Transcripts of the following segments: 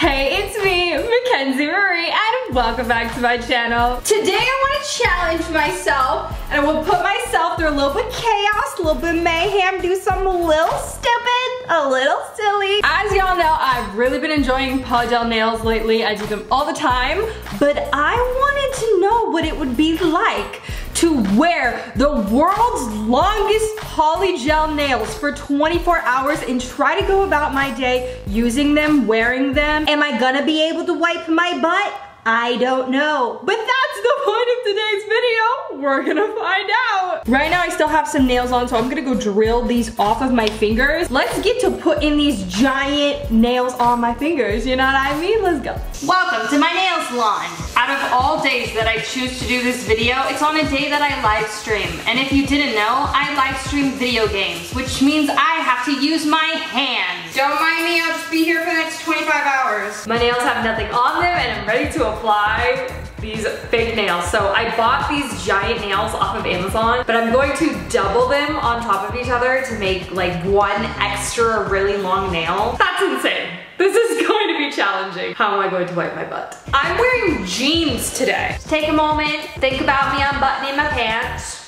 Hey, it's me, Mackenzie Marie, and welcome back to my channel. Today I want to challenge myself, and I will put myself through a little bit of chaos, a little bit mayhem, do something a little stupid, a little silly. As y'all know, I've really been enjoying polygel nails lately. I do them all the time, but I wanted to know what it would be like to wear the world's longest polygel nails for 24 hours and try to go about my day using them, wearing them. Am I gonna be able to wipe my butt? I don't know. But that's the point of today's video. We're gonna find out. Right now I still have some nails on, so I'm gonna go drill these off of my fingers. Let's get to putting these giant nails on my fingers, you know what I mean? Let's go. Welcome to my nail salon. Out of all days that I choose to do this video, it's on a day that I live stream. And if you didn't know, I live stream video games, which means I have to use my hands. Don't mind me, I'll just be here for the next 25 hours. My nails have nothing on them and I'm ready to apply these fake nails. So I bought these giant nails off of Amazon, but I'm going to double them on top of each other to make like one extra really long nail. That's insane. This is going to be challenging. How am I going to wipe my butt? I'm wearing jeans today. Take a moment, think about me unbuttoning my pants.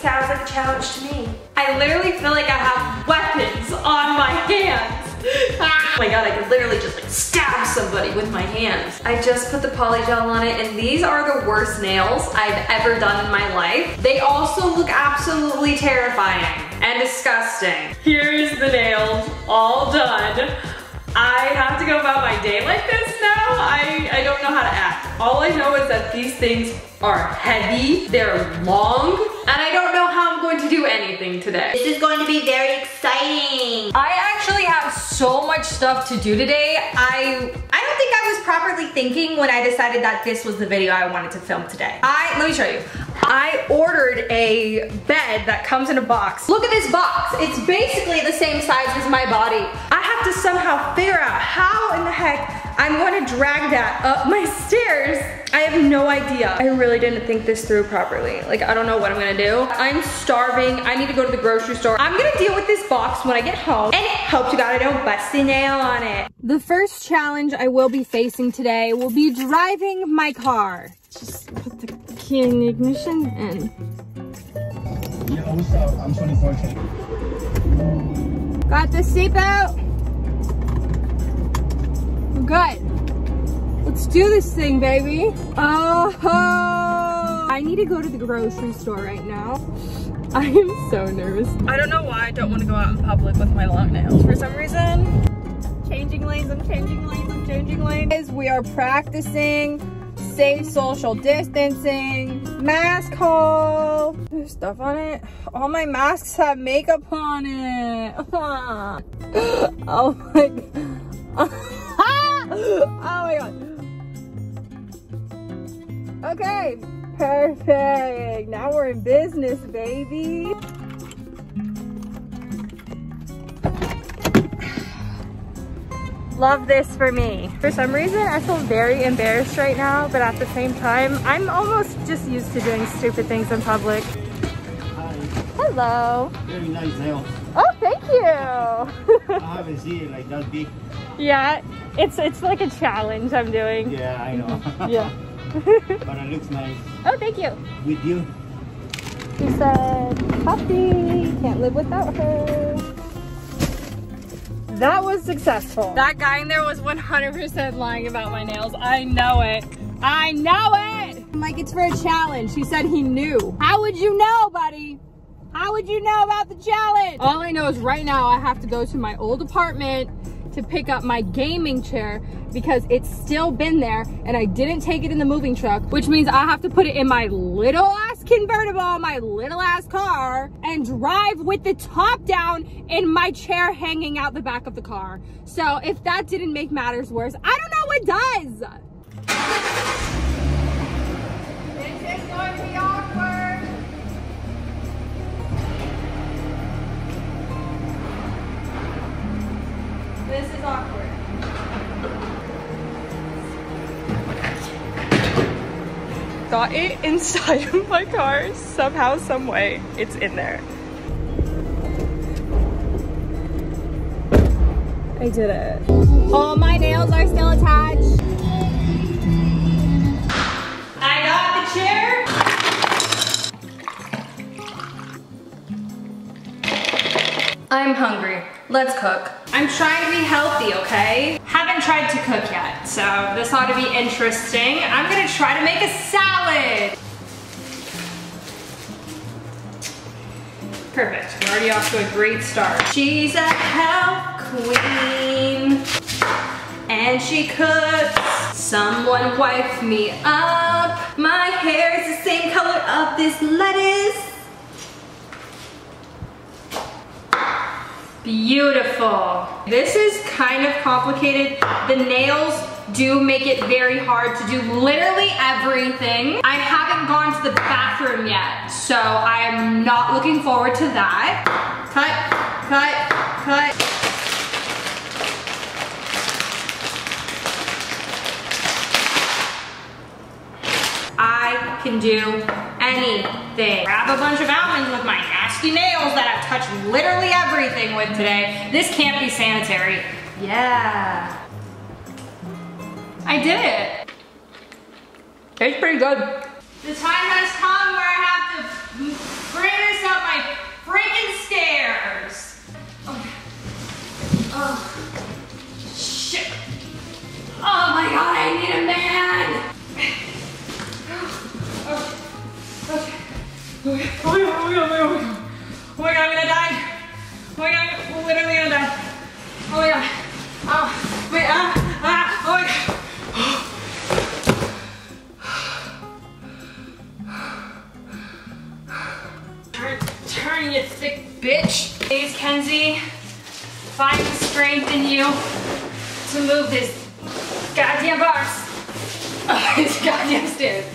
Sounds like a challenge to me. I literally feel like I have weapons on my hands. oh my god, I could literally just like stab somebody with my hands. I just put the polygel on it and these are the worst nails I've ever done in my life. They also look absolutely terrifying and disgusting. Here's the nails all done. I have to go about my day like this now. I, I don't know how to act. All I know is that these things are heavy, they're long, and I don't know how I'm going to do anything today. This is going to be very exciting. I actually have so much stuff to do today. I, I don't think I was properly thinking when I decided that this was the video I wanted to film today. I, let me show you. I ordered a bed that comes in a box. Look at this box. It's basically the same size as my body. I have to somehow figure out how in the heck I'm going to drag that up my stairs. I have no idea. I really didn't think this through properly. Like, I don't know what I'm gonna do. I'm starving. I need to go to the grocery store. I'm gonna deal with this box when I get home. And hope to God I don't bust a nail on it. The first challenge I will be facing today will be driving my car. Just put the key in the ignition and... Yeah, what's up? I'm 24. Got the seatbelt. Good. Let's do this thing, baby. Oh, I need to go to the grocery store right now. I am so nervous. I don't know why I don't want to go out in public with my long nails. For some reason, changing lanes, I'm changing lanes, I'm changing lanes. We are practicing safe social distancing, mask haul. There's stuff on it. All my masks have makeup on it. oh my god. oh my god. Okay, perfect. Now we're in business, baby. Love this for me. For some reason, I feel very embarrassed right now, but at the same time, I'm almost just used to doing stupid things in public. Hi. Hello. Very nice nail. You. I haven't seen it like that big. yeah, it's it's like a challenge I'm doing. Yeah, I know. Yeah. but it looks nice. oh, thank you. With you. She said, Puppy, can't live without her. That was successful. That guy in there was 100% lying about my nails. I know it. I know it! I'm like, it's for a challenge. He said he knew. How would you know, buddy? How would you know about the challenge? All I know is right now I have to go to my old apartment to pick up my gaming chair because it's still been there and I didn't take it in the moving truck, which means I have to put it in my little ass convertible, my little ass car and drive with the top down and my chair hanging out the back of the car. So if that didn't make matters worse, I don't know what does. got it inside of my car somehow, some way. It's in there. I did it. All my nails are still attached. I got the chair. I'm hungry. Let's cook. I'm trying to be healthy, okay? Haven't tried to cook yet, so this ought to be interesting. I'm gonna try to make a salad. Perfect, we're already off to a great start. She's a health queen, and she cooks. Someone wipe me up. My hair is the same color of this lettuce. Beautiful. This is kind of complicated. The nails do make it very hard to do literally everything. I haven't gone to the bathroom yet, so I'm not looking forward to that. Cut, cut, cut. I can do anything. Grab a bunch of almonds with my nasty nails that I've touched literally everything with today. This can't be sanitary. Yeah. I did it. Tastes pretty good. The time has come where I have to bring this up my freaking stairs. Oh. oh. Shit. Oh my god, I need a man. Okay. Okay. Oh god, oh my god, oh my god, oh my god. Oh my god, I'm gonna die. Oh my god, I'm literally gonna die. Oh my god. Oh, wait, ah, ah, oh my god. Turn, turn, you thick bitch. Please, Kenzie, find the strength in you to move this goddamn box. Oh, this goddamn stairs.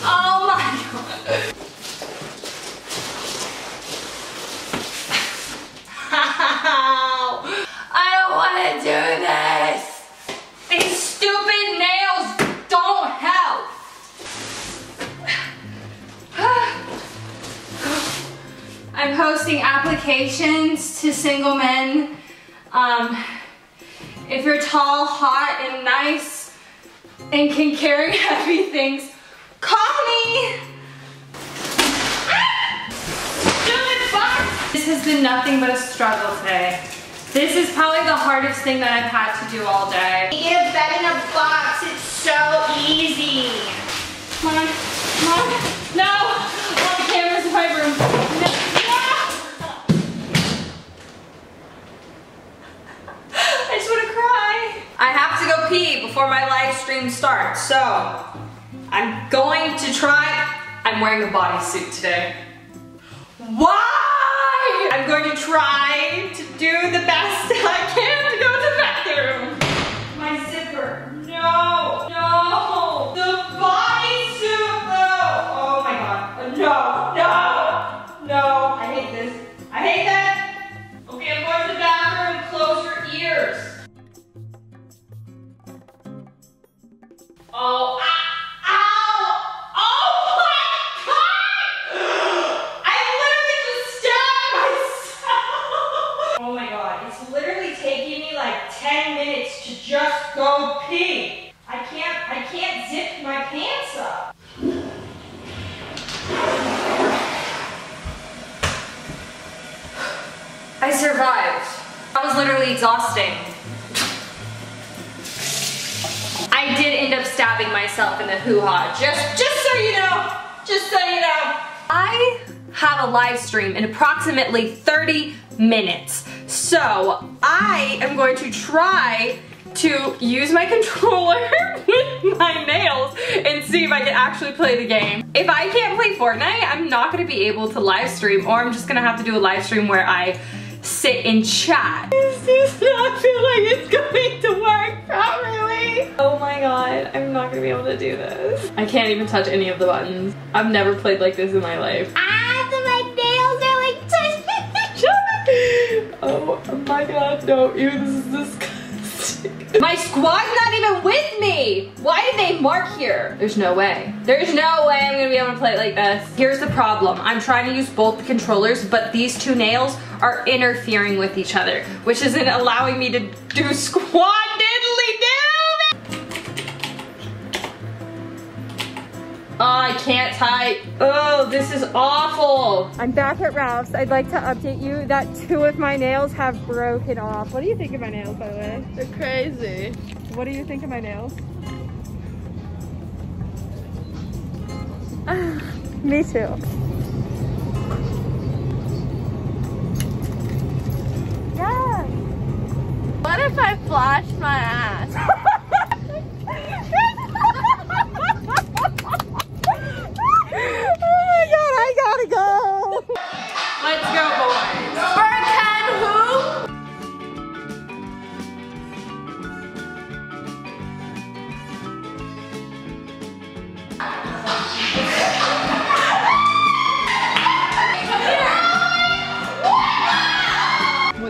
Oh my god. Posting applications to single men. Um, if you're tall, hot, and nice, and can carry heavy things, call me. Stupid fuck! This has been nothing but a struggle today. This is probably the hardest thing that I've had to do all day. You get a bed in a box, it's so easy. Come on, come on. No! Wearing a bodysuit today. Why? I'm going to try to do the best I can to go to the bathroom. My zipper. No, hoo-ha, just, just so you know, just so you know. I have a live stream in approximately 30 minutes. So I am going to try to use my controller with my nails and see if I can actually play the game. If I can't play Fortnite, I'm not gonna be able to live stream or I'm just gonna have to do a live stream where I sit and chat. This does not feel like it's going to work god, I'm not gonna be able to do this. I can't even touch any of the buttons. I've never played like this in my life. Ah, so my nails are like touching each other. Oh my god, no, ew, this is disgusting. My squad's not even with me! Why did they mark here? There's no way. There's no way I'm gonna be able to play it like this. Here's the problem. I'm trying to use both the controllers, but these two nails are interfering with each other, which isn't allowing me to do squad diddly do. I can't type. Oh, this is awful. I'm back at Ralph's. I'd like to update you that two of my nails have broken off. What do you think of my nails, by the way? They're crazy. What do you think of my nails? Me too. Yeah. What if I flash my ass?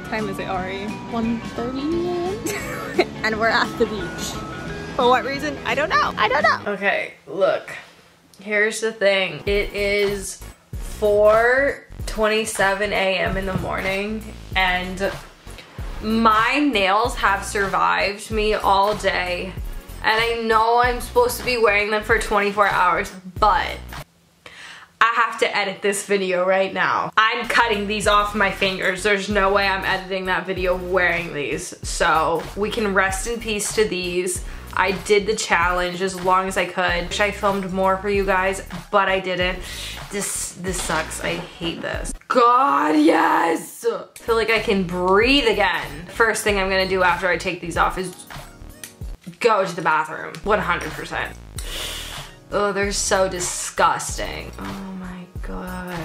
time is it, Ari? 1.30 And we're at the beach. For what reason? I don't know. I don't know. Okay, look. Here's the thing. It is 4:27 a.m. in the morning and my nails have survived me all day. And I know I'm supposed to be wearing them for 24 hours, but I have to edit this video right now. I'm cutting these off my fingers. There's no way I'm editing that video wearing these. So we can rest in peace to these. I did the challenge as long as I could. Wish I filmed more for you guys, but I didn't. This this sucks. I hate this. God, yes! I feel like I can breathe again. First thing I'm gonna do after I take these off is go to the bathroom. 100%. Oh, they're so disgusting. Oh god.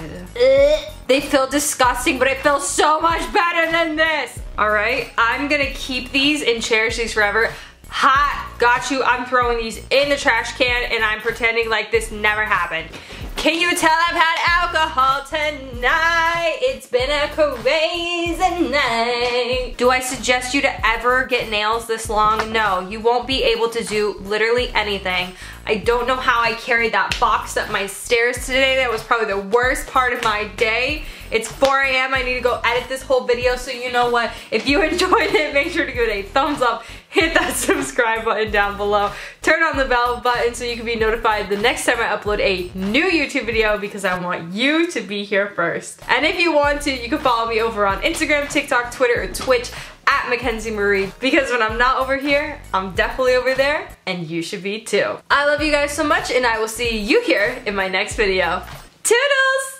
They feel disgusting, but it feels so much better than this. All right, I'm gonna keep these and cherish these forever. Hot, got you. I'm throwing these in the trash can and I'm pretending like this never happened. Can you tell I've had alcohol tonight? It's been a crazy night. Do I suggest you to ever get nails this long? No, you won't be able to do literally anything. I don't know how I carried that box up my stairs today. That was probably the worst part of my day. It's 4 a.m. I need to go edit this whole video, so you know what? If you enjoyed it, make sure to give it a thumbs up, hit that subscribe button down below, turn on the bell button so you can be notified the next time I upload a new YouTube video because I want you to be here first. And if you want to, you can follow me over on Instagram, TikTok, Twitter, or Twitch at Mackenzie Marie because when I'm not over here, I'm definitely over there and you should be too. I love you guys so much and I will see you here in my next video. Toodles!